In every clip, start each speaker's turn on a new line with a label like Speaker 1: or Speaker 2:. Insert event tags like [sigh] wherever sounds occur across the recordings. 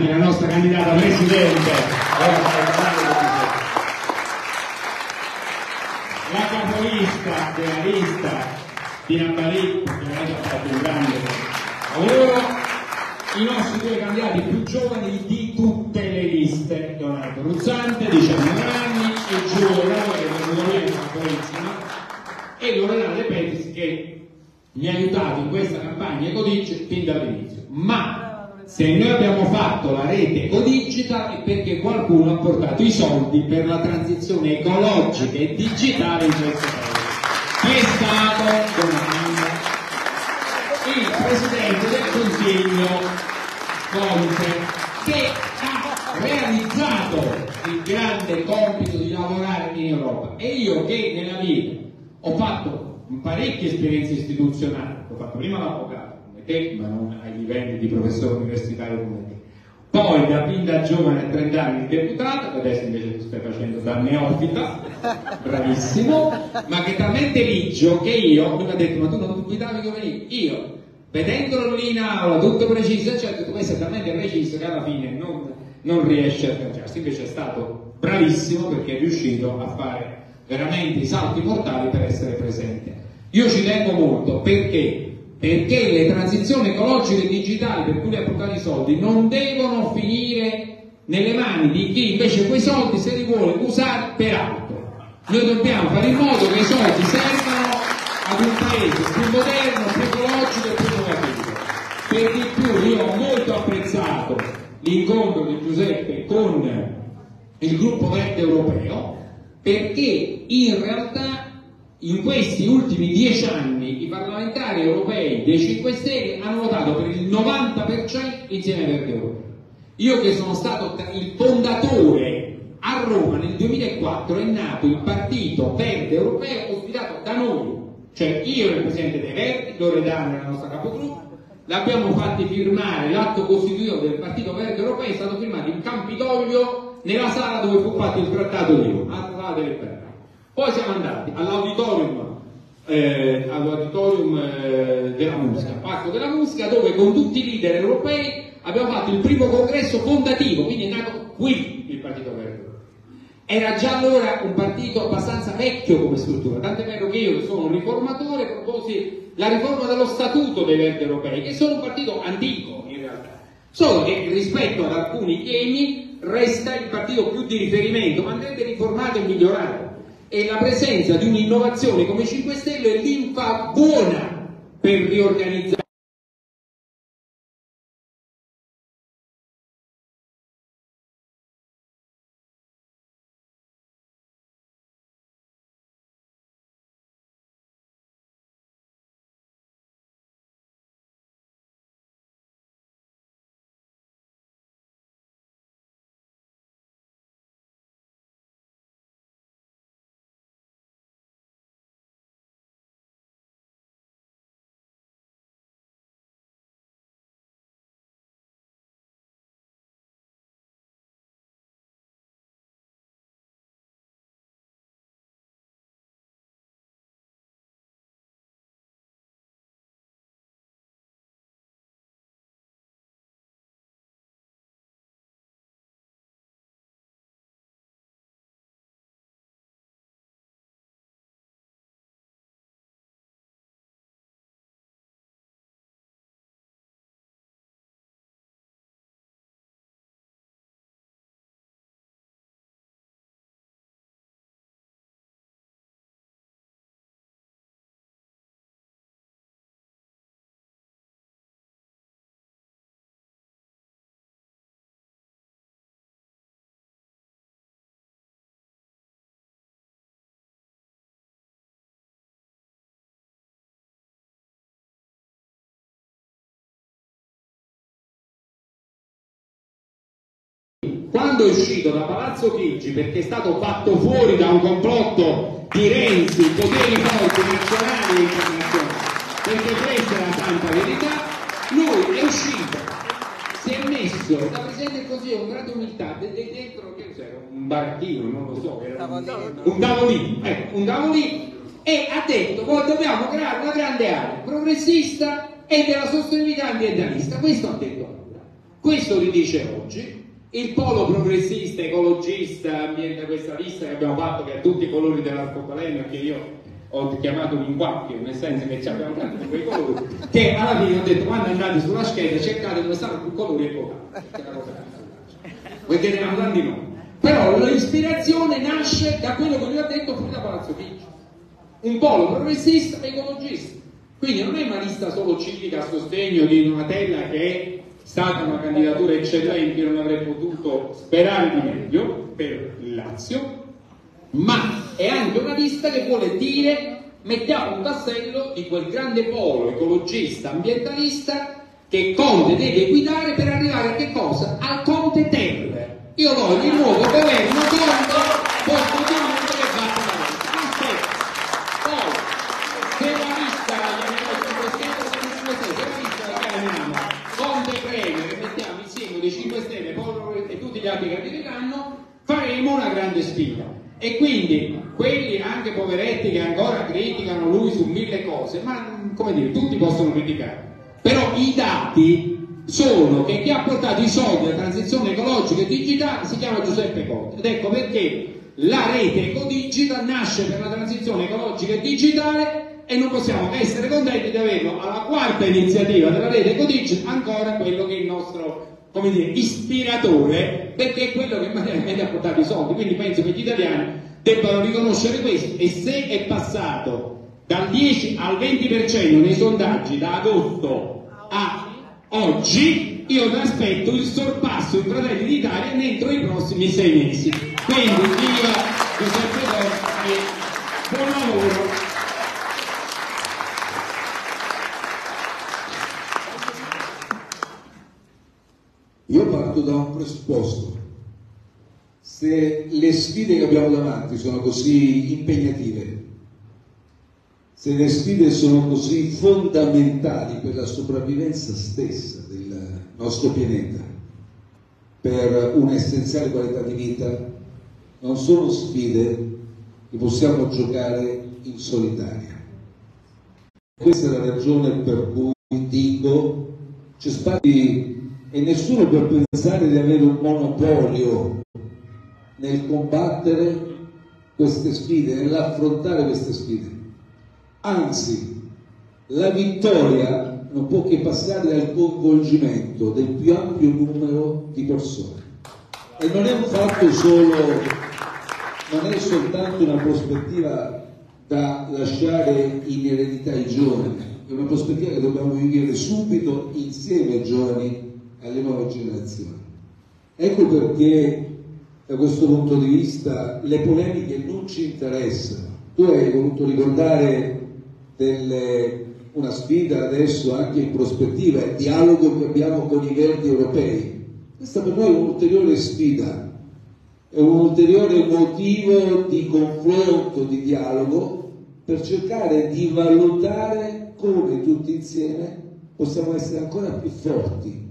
Speaker 1: la nostra candidata presidente. La capolista della lista di Nambalì che veramente ha fatto un grande lavoro. I nostri due candidati più giovani di tutte le liste. Leonardo Ruzzante 19 anni e Giulio Raue che è una e Loredana De Petris che mi ha aiutato in questa campagna Ecodice fin dall'inizio. Ma se noi abbiamo fatto la rete Ecodigital è perché qualcuno ha portato i soldi per la transizione ecologica e digitale in questo paese. È stato? Domanda. Il Presidente del Consiglio Conte che ha realizzato il grande compito di lavorare in Europa. E io che nella vita ho fatto parecchie esperienze istituzionali, ho fatto prima l'avvocato, te, ma non ai livelli di professore universitario come te. Poi da fin da giovane a 30 anni deputato, adesso invece tu stai facendo da neofita, [laughs] bravissimo, ma che talmente ligio che io, lui mi ha detto, ma tu non dubitavi come venivi? Io, vedendolo lì in aula, tutto preciso, detto, questo è talmente preciso che alla fine non, non riesce a sganciarsi. Invece è stato bravissimo perché è riuscito a fare veramente i salti mortali per essere presente. Io ci tengo molto perché perché le transizioni ecologiche e digitali per cui li ha portato i soldi non devono finire nelle mani di chi invece quei soldi se li vuole usare per altro. Noi dobbiamo fare in modo che i soldi servano ad un paese più moderno, più ecologico e più innovativo. Per di più io ho molto apprezzato l'incontro di Giuseppe con il gruppo verde europeo perché in realtà in questi ultimi dieci anni i parlamentari europei dei 5 Stelle hanno votato per il 90% insieme a Verde Europeo. Io che sono stato il fondatore a Roma nel 2004 è nato il partito Verde Europeo ospitato da noi, cioè io ero il presidente dei Verdi, Loredana era la nostra capogruppo, l'abbiamo fatti firmare, l'atto costitutivo del partito Verde Europeo è stato firmato in Campidoglio nella sala dove fu fatto il trattato di Roma, la sala delle Berne. Poi siamo andati all'auditorium, eh, all'auditorium eh, della musica, Parco della musica, dove con tutti i leader europei abbiamo fatto il primo congresso fondativo, quindi è nato qui il Partito Verde. Era già allora un partito abbastanza vecchio come struttura, tant'è vero che io che sono un riformatore proposi la riforma dello statuto dei Verdi europei, che sono un partito antico in realtà, solo che rispetto ad alcuni temi resta il partito più di riferimento, ma andrebbe riformato e migliorato e la presenza di un'innovazione come 5 Stelle è l'infa buona per riorganizzare quando è uscito da Palazzo Chigi perché è stato fatto fuori da un complotto di Renzi, poteri forti nazionali e internazionali, perché questa è la santa verità, lui è uscito, si è messo da Presidente del Consiglio con grande umiltà, dentro che c'era un barattino, non lo so, era un, un tavolino, ecco, un tavolino, e ha detto poi dobbiamo creare una grande area progressista e della sostenibilità ambientalista, questo ha detto Questo li dice oggi. Il polo progressista, ecologista, ambienta questa lista che abbiamo fatto che ha tutti i colori dell'arcobaleno che io ho chiamato linguacchio, nel senso che ci abbiamo tanti quei colori, che alla fine ho detto quando andate sulla scheda cercate dove stanno più colori e votate. Voi chiedevamo tanti no. Però l'ispirazione nasce da quello che vi ho detto prima da Palazzo Chigi. Un polo progressista e ecologista. Quindi non è una lista solo civica a sostegno di Donatella che è stata una candidatura eccellente, non avrei potuto sperare di meglio per il Lazio, ma è anche una lista che vuole dire mettiamo un tassello di quel grande polo ecologista, ambientalista che Conte deve guidare per arrivare a che cosa? Al Conte Terre. Io voglio il nuovo governo Conte, posto di Conte che va a Aspetta, poi se la lista se la lista la chiamiamo Conte Premier e mettiamo insieme dei 5 Stelle e tutti gli altri che arriveranno, faremo una grande sfida. E quindi quelli anche poveretti che ancora criticano lui su mille cose, ma come dire, tutti possono criticare. Però i dati sono che chi ha portato i soldi alla transizione ecologica e digitale si chiama Giuseppe Conte. Ed ecco perché la rete Ecodigita nasce per la transizione ecologica e digitale e non possiamo essere contenti di averlo alla quarta iniziativa della rete Ecodigita ancora quello che è il nostro dire, ispiratore perché è quello che [laughs] materialmente ha portato i soldi. Quindi penso che gli italiani debbano riconoscere questo e se è passato dal 10 al 20% nei sondaggi da agosto a oggi, io mi aspetto il sorpasso in Fratelli d'Italia entro i prossimi sei mesi. Quindi viva Giuseppe Dorsi, buon lavoro.
Speaker 2: Io parto da un presupposto. Se le sfide che abbiamo davanti sono così impegnative, se le sfide sono così fondamentali per la sopravvivenza stessa del nostro pianeta, per un'essenziale qualità di vita, non sono sfide che possiamo giocare in solitaria. Questa è la ragione per cui dico c'è spazio e nessuno può pensare di avere un monopolio nel combattere queste sfide, nell'affrontare queste sfide. Anzi, la vittoria non può che passare dal coinvolgimento del più ampio numero di persone. E non è un fatto solo, non è soltanto una prospettiva da lasciare in eredità ai giovani, è una prospettiva che dobbiamo vivere subito insieme ai giovani alle nuove generazioni. Ecco perché da questo punto di vista le polemiche non ci interessano. Tu hai voluto ricordare delle, una sfida adesso anche in prospettiva, il dialogo che abbiamo con i verdi europei. Questa per noi è un'ulteriore sfida, è un ulteriore motivo di confronto, di dialogo per cercare di valutare come tutti insieme possiamo essere ancora più forti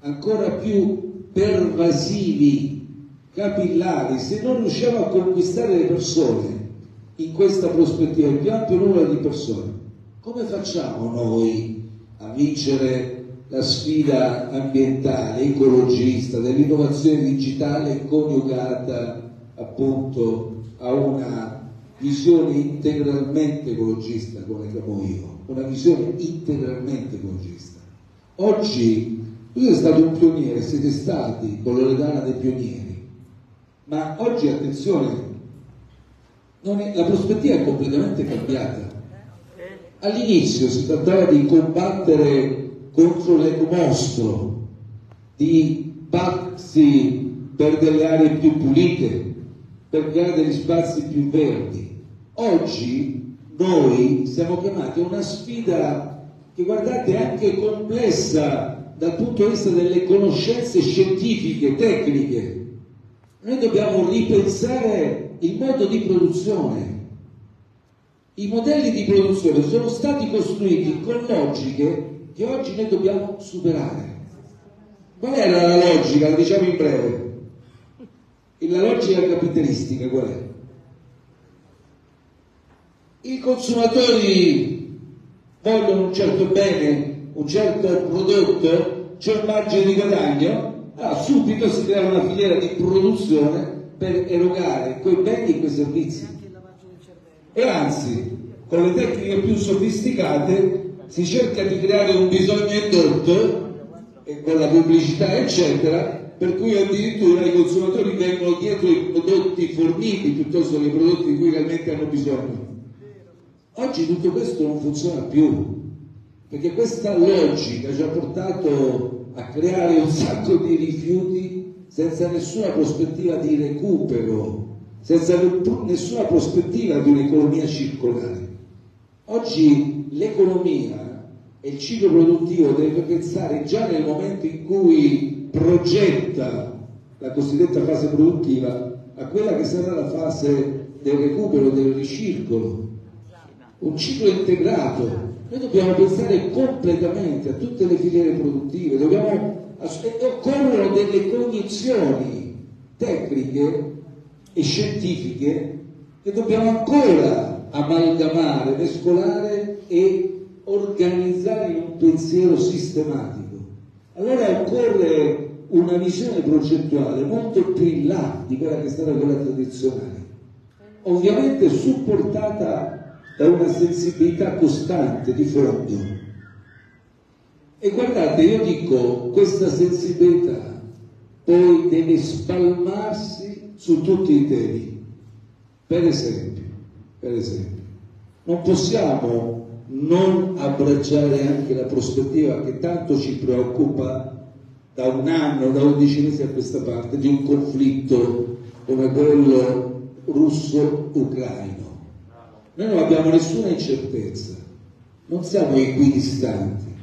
Speaker 2: ancora più pervasivi, capillari, se non riusciamo a conquistare le persone in questa prospettiva, il più ampio numero di persone, come facciamo noi a vincere la sfida ambientale, ecologista, dell'innovazione digitale coniugata appunto a una visione integralmente ecologista come chiamo io, una visione integralmente ecologista. Oggi tu sei stato un pioniere, siete stati con Loredana dei pionieri, ma oggi attenzione, è, la prospettiva è completamente cambiata. All'inizio si trattava di combattere contro l'ecomostro, di battersi per delle aree più pulite, per creare degli spazi più verdi. Oggi noi siamo chiamati a una sfida che guardate è anche complessa dal punto di vista delle conoscenze scientifiche, tecniche. Noi dobbiamo ripensare il modo di produzione. I modelli di produzione sono stati costruiti con logiche che oggi noi dobbiamo superare. Qual era la logica? La diciamo in breve. La logica capitalistica qual è? I consumatori vogliono un certo bene un certo prodotto c'è un margine di guadagno, ah, subito si crea una filiera di produzione per erogare quei beni e quei servizi. E anzi, con le tecniche più sofisticate si cerca di creare un bisogno indotto con la pubblicità eccetera per cui addirittura i consumatori vengono dietro i prodotti forniti piuttosto che i prodotti di cui realmente hanno bisogno. Oggi tutto questo non funziona più, perché questa logica ci ha portato a creare un sacco di rifiuti senza nessuna prospettiva di recupero, senza nessuna prospettiva di un'economia circolare. Oggi l'economia e il ciclo produttivo deve pensare già nel momento in cui progetta la cosiddetta fase produttiva a quella che sarà la fase del recupero, del ricircolo, un ciclo integrato. Noi dobbiamo pensare completamente a tutte le filiere produttive, dobbiamo, occorrono delle cognizioni tecniche e scientifiche che dobbiamo ancora amalgamare, mescolare e organizzare in un pensiero sistematico. Allora occorre una visione progettuale molto più in là di quella che è stata quella tradizionale, ovviamente supportata da una sensibilità costante di fondo. E guardate, io dico, questa sensibilità poi deve spalmarsi su tutti i temi. Per esempio, per esempio. Non possiamo non abbracciare anche la prospettiva che tanto ci preoccupa da un anno, da 11 mesi a questa parte, di un conflitto come quello russo-ucraino. Noi non abbiamo nessuna incertezza, non siamo equidistanti,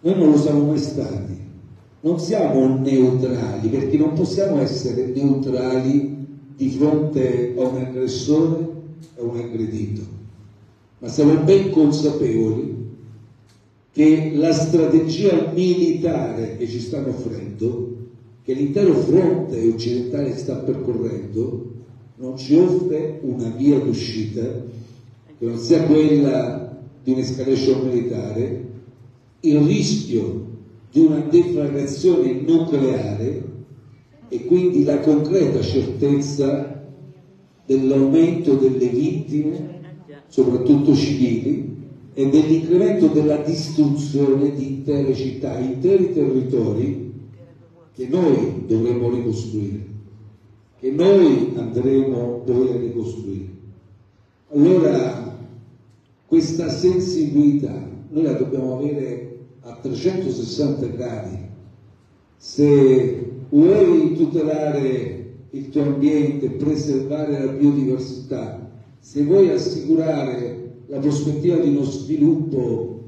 Speaker 2: noi non lo siamo mai stati, non siamo neutrali perché non possiamo essere neutrali di fronte a un aggressore è un aggredito, ma siamo ben consapevoli che la strategia militare che ci stanno offrendo, che l'intero fronte occidentale sta percorrendo, non ci offre una via d'uscita che non sia quella di un'escalation militare, il rischio di una deflagrazione nucleare e quindi la concreta certezza dell'aumento delle vittime, soprattutto civili, e dell'incremento della distruzione di intere città, interi territori che noi dovremo ricostruire, che noi andremo a ricostruire. Allora, questa sensibilità noi la dobbiamo avere a 360 gradi. Se vuoi tutelare il tuo ambiente, preservare la biodiversità, se vuoi assicurare la prospettiva di uno sviluppo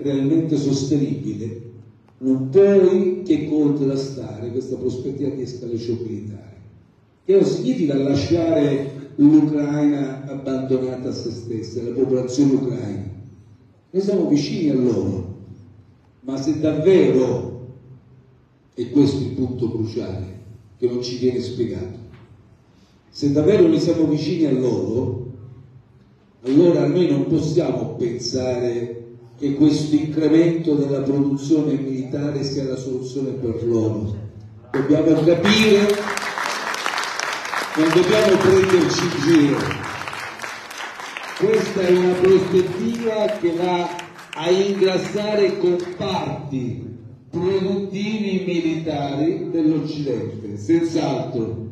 Speaker 2: realmente sostenibile, non puoi che contrastare questa prospettiva di escalation militare, che non significa lasciare l'Ucraina abbandonata a se stessa, la popolazione ucraina. Noi siamo vicini a loro, ma se davvero, e questo è il punto cruciale, che non ci viene spiegato. Se davvero noi siamo vicini a loro, allora noi non possiamo pensare che questo incremento della produzione militare sia la soluzione per loro. Dobbiamo capire, non dobbiamo prenderci in giro. Questa è una prospettiva che va a ingrassare comparti produttivi militari dell'Occidente, senz'altro.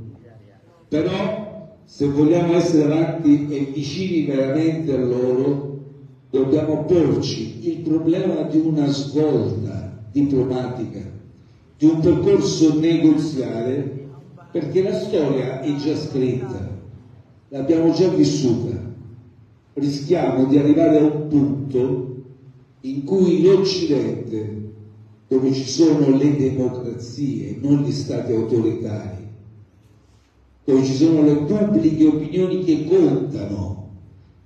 Speaker 2: Però se vogliamo essere avanti e vicini veramente a loro, dobbiamo porci il problema di una svolta diplomatica, di un percorso negoziale, perché la storia è già scritta, l'abbiamo già vissuta. Rischiamo di arrivare a un punto in cui l'Occidente dove ci sono le democrazie, non gli stati autoritari, dove ci sono le pubbliche opinioni che contano,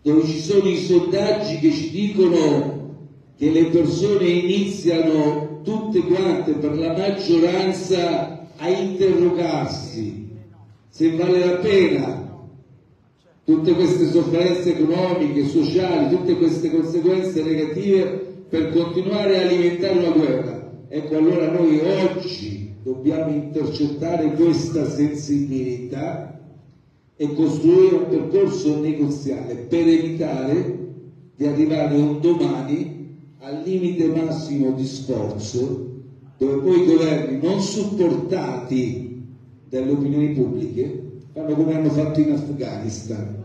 Speaker 2: dove ci sono i sondaggi che ci dicono che le persone iniziano tutte quante per la maggioranza a interrogarsi se vale la pena tutte queste sofferenze economiche, sociali, tutte queste conseguenze negative per continuare a alimentare una guerra. Ecco, allora noi oggi dobbiamo intercettare questa sensibilità e costruire un percorso negoziale per evitare di arrivare un domani al limite massimo di sforzo dove poi i governi non supportati dalle opinioni pubbliche fanno come hanno fatto in Afghanistan,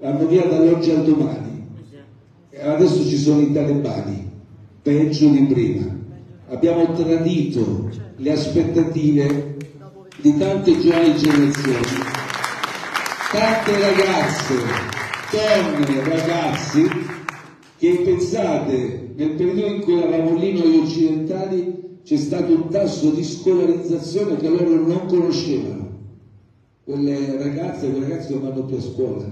Speaker 2: vanno via dall'oggi al domani. E adesso ci sono i talebani, peggio di prima. Abbiamo tradito le aspettative di tante giovani generazioni, tante ragazze, donne, ragazzi che pensate nel periodo in cui eravamo lì noi occidentali c'è stato un tasso di scolarizzazione che loro non conoscevano. Quelle ragazze e quei ragazzi non vanno più a scuola.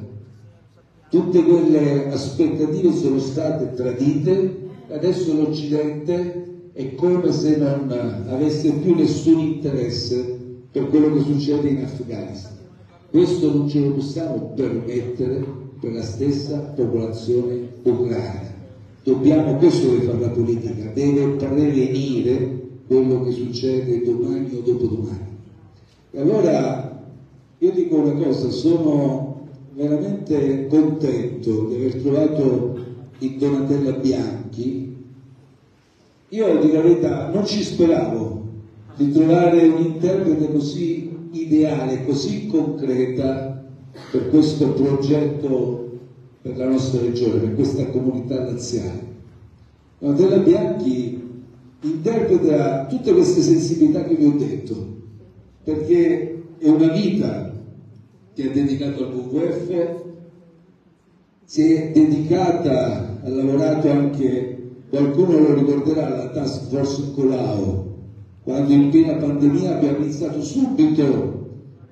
Speaker 2: Tutte quelle aspettative sono state tradite e adesso l'Occidente è come se non avesse più nessun interesse per quello che succede in Afghanistan. Questo non ce lo possiamo permettere per la stessa popolazione ucraina. Dobbiamo, questo deve fare la politica, deve prevenire quello che succede domani o dopodomani. E allora io dico una cosa, sono veramente contento di aver trovato in Donatella Bianchi. Io di la verità non ci speravo di trovare un interprete così ideale, così concreta per questo progetto per la nostra regione, per questa comunità laziale. Donatella Bianchi interpreta tutte queste sensibilità che vi ho detto, perché è una vita che ha dedicato al WWF, si è dedicata, ha lavorato anche, qualcuno lo ricorderà, alla Task Force Colau, quando in piena pandemia abbiamo iniziato subito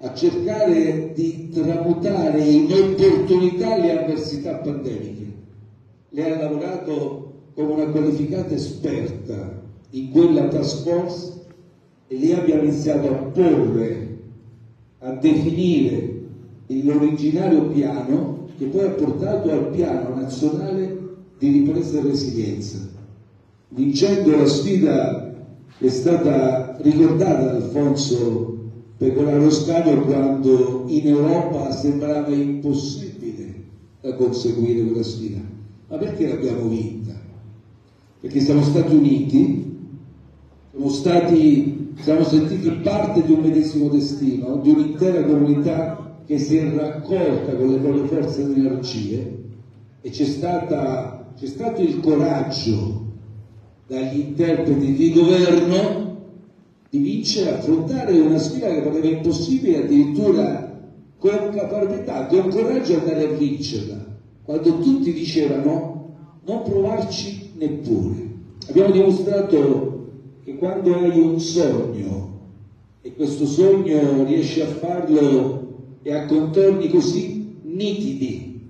Speaker 2: a cercare di tramutare in opportunità le avversità pandemiche. Lei ha lavorato come una qualificata esperta in quella task force e lì abbiamo iniziato a porre, a definire l'originario piano che poi ha portato al piano nazionale di ripresa e resilienza, vincendo la sfida che è stata ricordata da Alfonso Pecoraro Scagno quando in Europa sembrava impossibile da conseguire quella sfida. Ma perché l'abbiamo vinta? Perché siamo stati uniti, siamo, stati, siamo sentiti parte di un medesimo destino, di un'intera comunità che si è raccolta con le proprie forze ed energie e c'è, stata, c'è stato il coraggio dagli interpreti di governo di vincere, affrontare una sfida che pareva impossibile, addirittura con capacità, con coraggio andare a vincerla, quando tutti dicevano non provarci neppure. Abbiamo dimostrato che quando hai un sogno e questo sogno riesci a farlo e a contorni così nitidi,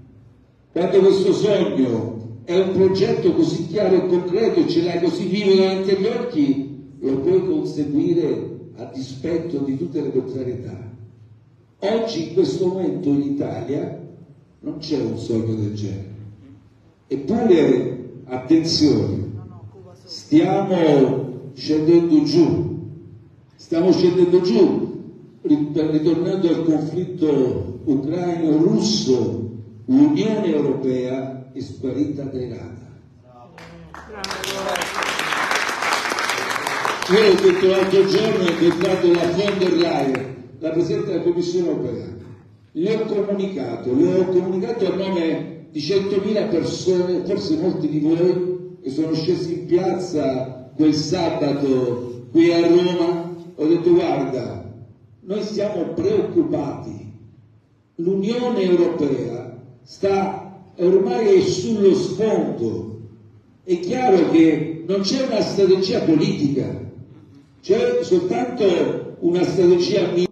Speaker 2: quando questo sogno è un progetto così chiaro e concreto e ce l'hai così vivo davanti agli occhi, lo puoi conseguire a dispetto di tutte le contrarietà. Oggi in questo momento in Italia non c'è un sogno del genere. Eppure, attenzione, stiamo scendendo giù, stiamo scendendo giù, ritornando al conflitto ucraino-russo, l'Unione Europea è sparita dai radar. Io ho detto l'altro giorno, ho incontrato la von der Leyen, la Presidente della Commissione Europea, le ho comunicato, le ho comunicato a nome di 100.000 persone, forse molti di voi, che sono scesi in piazza quel sabato qui a Roma, ho detto guarda, noi siamo preoccupati, l'Unione Europea sta ormai sullo sfondo, è chiaro che non c'è una strategia politica, c'è soltanto una strategia militare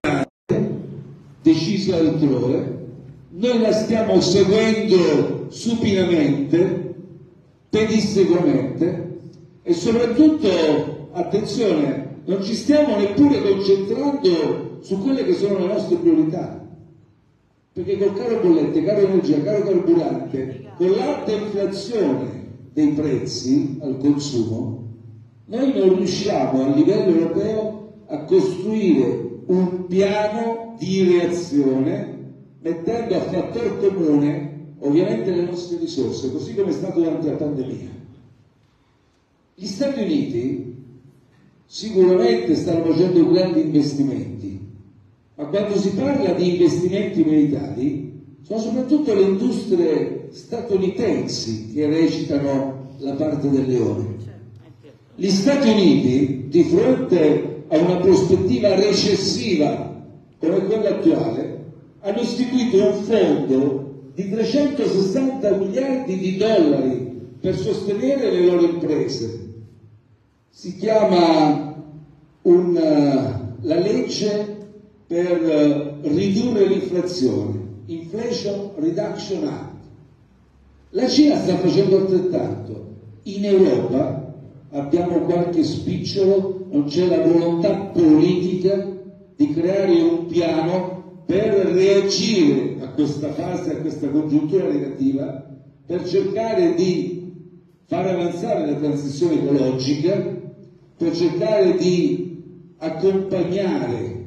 Speaker 2: decisa altrove, noi la stiamo seguendo supinamente, pedissequamente e soprattutto, attenzione, non ci stiamo neppure concentrando su quelle che sono le nostre priorità. Perché col caro bollette, caro energia, caro carburante, con l'alta inflazione dei prezzi al consumo, noi non riusciamo a livello europeo a costruire un piano di reazione mettendo a fattor comune ovviamente le nostre risorse, così come è stato durante la pandemia. Gli Stati Uniti sicuramente stanno facendo grandi investimenti, ma quando si parla di investimenti militari sono soprattutto le industrie statunitensi che recitano la parte del leone. Gli Stati Uniti, di fronte a una prospettiva recessiva come quella attuale, hanno istituito un fondo di 360 miliardi di dollari per sostenere le loro imprese. Si chiama un, uh, la legge per uh, ridurre l'inflazione, Inflation Reduction Act. La Cina sta facendo altrettanto. In Europa abbiamo qualche spicciolo, non c'è la volontà politica di creare un piano per reagire a questa fase, a questa congiuntura negativa, per cercare di far avanzare la transizione ecologica, per cercare di accompagnare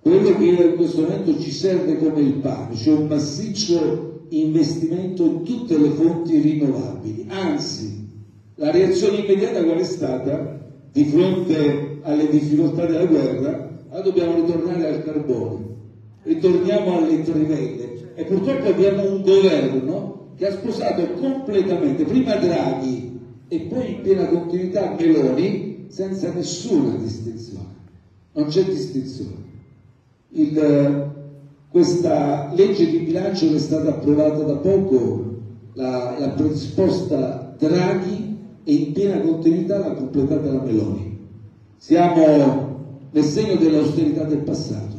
Speaker 2: quello che in questo momento ci serve come il pane, cioè un massiccio investimento in tutte le fonti rinnovabili. Anzi, la reazione immediata qual è stata? Di fronte alle difficoltà della guerra, allora dobbiamo ritornare al carbone ritorniamo alle trivelle e purtroppo abbiamo un governo che ha sposato completamente prima Draghi e poi in piena continuità Meloni senza nessuna distinzione. Non c'è distinzione. Il, questa legge di bilancio che è stata approvata da poco l'ha, l'ha predisposta Draghi e in piena continuità l'ha completata la Meloni. Siamo nel segno dell'austerità del passato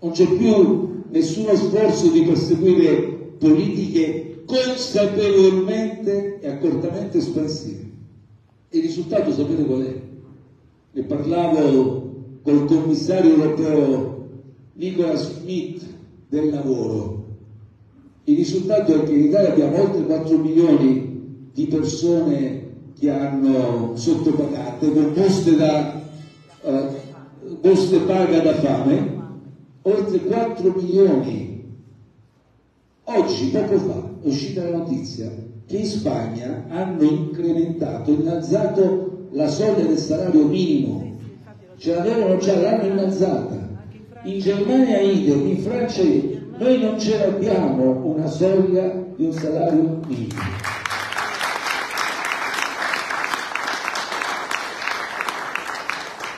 Speaker 2: non c'è più nessuno sforzo di perseguire politiche consapevolmente e accortamente espansive. Il risultato sapete qual è? Ne parlavo col commissario europeo Nicolas Schmidt del lavoro. Il risultato è che in Italia abbiamo oltre 4 milioni di persone che hanno sottopagate con buste, da, uh, buste paga da fame oltre 4 milioni. Oggi, poco fa, è uscita la notizia che in Spagna hanno incrementato, innalzato la soglia del salario minimo. Ce l'avevano già, l'hanno innalzata. In Germania idem, in Francia. Noi non ce l'abbiamo una soglia di un salario minimo.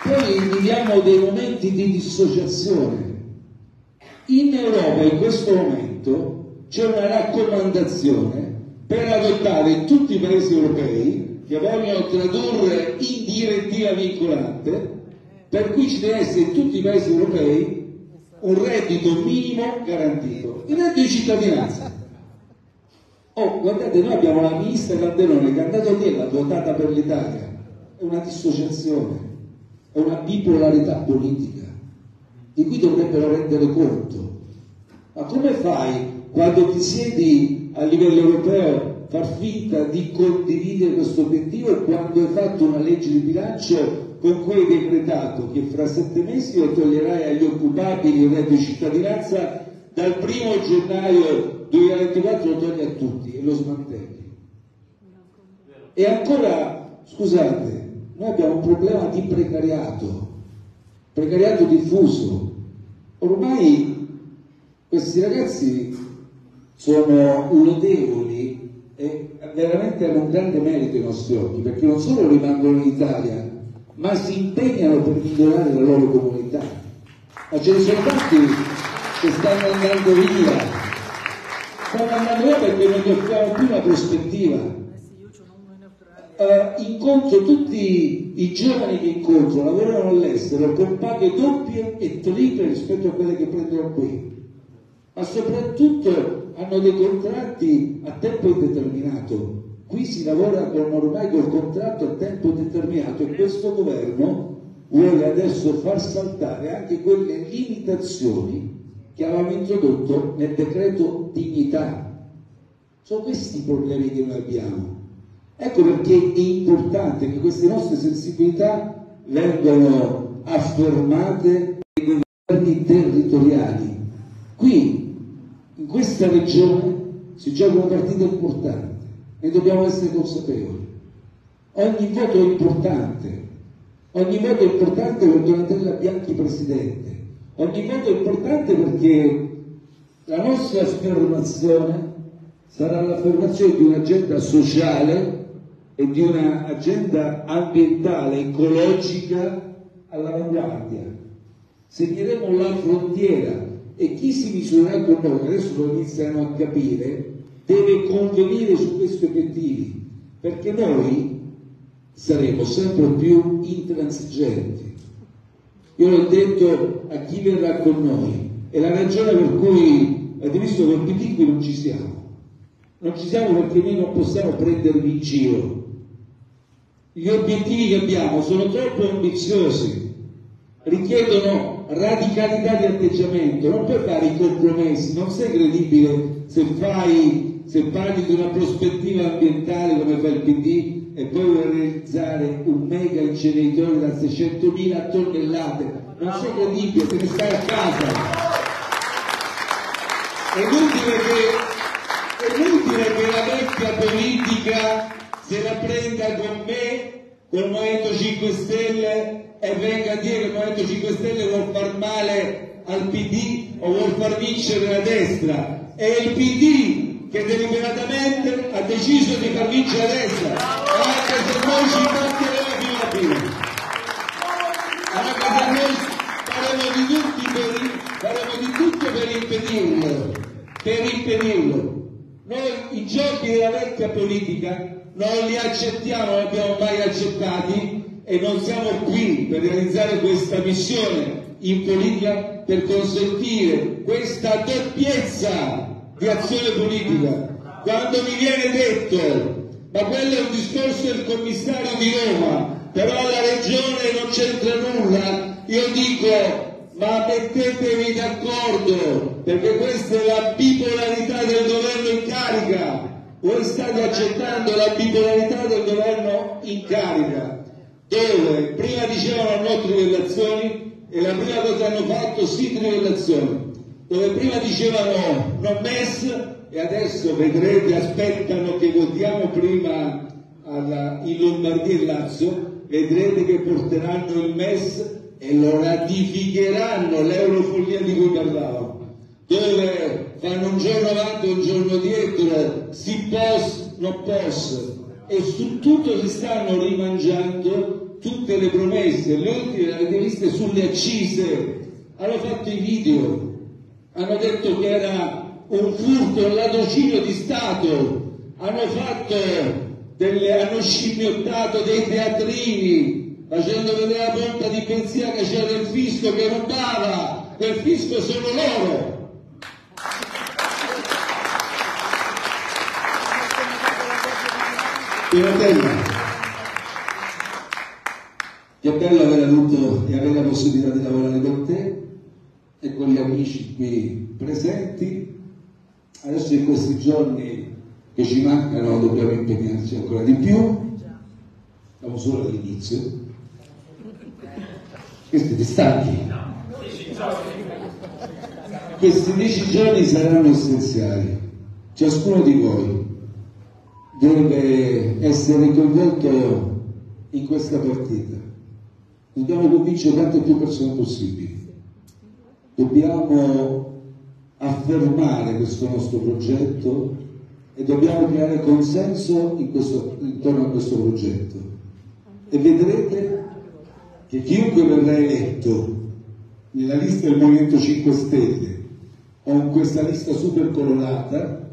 Speaker 2: Poi viviamo dei momenti di dissociazione in Europa in questo momento c'è una raccomandazione per adottare in tutti i paesi europei che vogliono tradurre in direttiva vincolante, per cui ci deve essere in tutti i paesi europei un reddito minimo garantito, il reddito di cittadinanza. Oh, guardate, noi abbiamo la ministra Calderone che è andata lì e l'ha votata per l'Italia. È una dissociazione, è una bipolarità politica di cui dovrebbero rendere conto. Ma come fai quando ti siedi a livello europeo far finta di condividere questo obiettivo quando hai fatto una legge di bilancio con cui hai decretato che fra sette mesi lo toglierai agli occupabili il reddito di cittadinanza dal primo gennaio 2024 lo togli a tutti e lo smantelli. E ancora, scusate, noi abbiamo un problema di precariato, precariato diffuso. Ormai questi ragazzi sono lodevoli e veramente hanno un grande merito ai nostri occhi, perché non solo rimangono in Italia, ma si impegnano per migliorare la loro comunità. Ma ce ne sono tanti che stanno andando via, stanno andando via perché non gli offriamo più una prospettiva. Uh, incontro tutti i giovani che incontro lavorano all'estero con paghe doppie e triple rispetto a quelle che prendono qui, ma soprattutto hanno dei contratti a tempo indeterminato. Qui si lavora con, ormai col contratto a tempo determinato e questo governo vuole adesso far saltare anche quelle limitazioni che avevamo introdotto nel decreto dignità. Sono questi i problemi che noi abbiamo. Ecco perché è importante che queste nostre sensibilità vengano affermate nei governi territoriali. Qui, questa regione, si gioca una partita importante e dobbiamo essere consapevoli. Ogni voto è importante, ogni voto è importante per Donatella Bianchi Presidente, ogni voto è importante perché la nostra affermazione sarà l'affermazione di un'agenda sociale e di un'agenda ambientale, ecologica all'avanguardia. Segneremo la frontiera e chi si misurerà con noi, adesso lo iniziano a capire, deve convenire su questi obiettivi, perché noi saremo sempre più intransigenti. Io l'ho detto a chi verrà con noi, è la ragione per cui avete visto che il PD non ci siamo. Non ci siamo perché noi non possiamo prendervi in giro. Gli obiettivi che abbiamo sono troppo ambiziosi, richiedono radicalità di atteggiamento, non puoi fare i compromessi, non sei credibile se fai, se parli di una prospettiva ambientale come fa il PD e poi vuoi realizzare un mega inceneritore da 600.000 tonnellate, non sei credibile, te ne stai a casa. È inutile che, è inutile che la vecchia politica se la prenda con me, col Movimento 5 Stelle e venga a dire che il Movimento 5 Stelle vuol far male al PD o vuol far vincere la destra. È il PD che deliberatamente ha deciso di far vincere la destra, anche se noi ci batteremo fino. Anche se noi faremo di, tutti per, faremo di tutto per impedirlo, per impedirlo. Noi i giochi della vecchia politica non li accettiamo, non li abbiamo mai accettati e non siamo qui per realizzare questa missione in politica per consentire questa doppiezza di azione politica. Quando mi viene detto, ma quello è un discorso del commissario di Roma, però la regione non c'entra nulla, io dico ma mettetevi d'accordo perché questa è la bipolarità del governo in carica. Voi state accettando la bipolarità del governo in carica dove prima dicevano no trivellazioni e la prima cosa hanno fatto sì trivellazioni, dove prima dicevano no MES e adesso vedrete, aspettano che votiamo prima alla, in Lombardia e Lazio, vedrete che porteranno il MES e lo ratificheranno l'eurofollia di cui parlavo. Dove fanno un giorno avanti e un giorno dietro, si pos, non pos, e su tutto si stanno rimangiando tutte le promesse, le avete viste sulle accise, hanno fatto i video, hanno detto che era un furto, un ladrocinio di Stato, hanno fatto delle, hanno scimmiottato dei teatrini, facendo vedere la pompa di benzina che c'era il fisco che rubava, quel fisco sono loro. Piratella, che bello aver avuto e avere la possibilità di lavorare con te e con gli amici qui presenti. Adesso in questi giorni che ci mancano dobbiamo impegnarci ancora di più. Siamo solo all'inizio. Questi ti? Questi dieci giorni saranno essenziali. Ciascuno di voi deve essere coinvolto in questa partita. Dobbiamo convincere quante più persone possibili. Dobbiamo affermare questo nostro progetto e dobbiamo creare consenso in questo, intorno a questo progetto. E vedrete che chiunque verrà eletto nella lista del Movimento 5 Stelle o in questa lista super colorata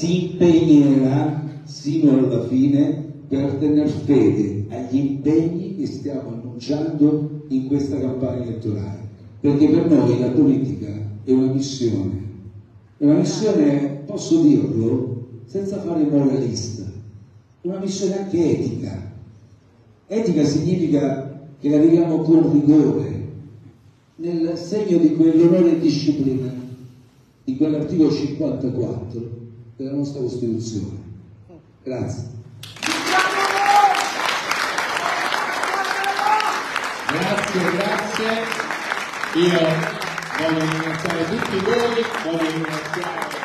Speaker 2: si impegnerà sino alla fine per tener fede agli impegni che stiamo annunciando in questa campagna elettorale. Perché per noi la politica è una missione, è una missione, posso dirlo, senza fare moralista, è una missione anche etica. Etica significa che la viviamo con rigore, nel segno di quell'onore e disciplina di quell'articolo 54 della nostra Costituzione. Grazie.
Speaker 1: Grazie, grazie. Io voglio ringraziare tutti voi, voglio ringraziare